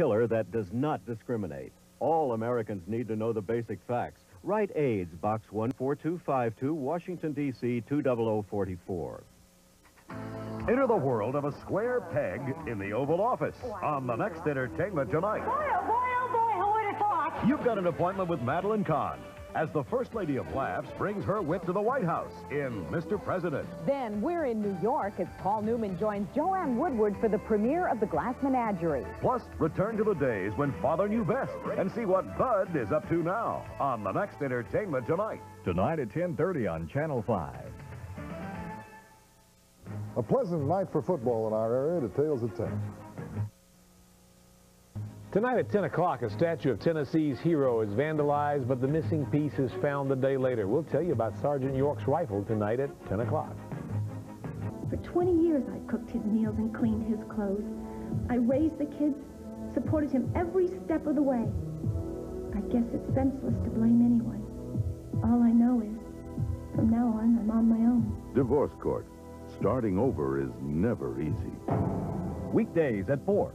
killer that does not discriminate. All Americans need to know the basic facts. Write AIDS, Box 14252, Washington, D.C. 20044. Enter the world of a square peg in the Oval Office on the next Entertainment Tonight. Boy, oh boy, oh boy, who would have thought? You've got an appointment with Madeline Kahn as the First Lady of Laughs brings her wit to the White House in Mr. President. Then we're in New York as Paul Newman joins Joanne Woodward for the premiere of The Glass Menagerie. Plus, return to the days when Father knew best and see what Bud is up to now on the next Entertainment Tonight. Tonight at 10.30 on Channel 5. A pleasant night for football in our area. Details at 10. Tonight at 10 o'clock, a statue of Tennessee's hero is vandalized, but the missing piece is found the day later. We'll tell you about Sergeant York's rifle tonight at 10 o'clock. For 20 years, I cooked his meals and cleaned his clothes. I raised the kids, supported him every step of the way. I guess it's senseless to blame anyone. All I know is, from now on, I'm on my own. Divorce Court. Starting over is never easy. Weekdays at 4.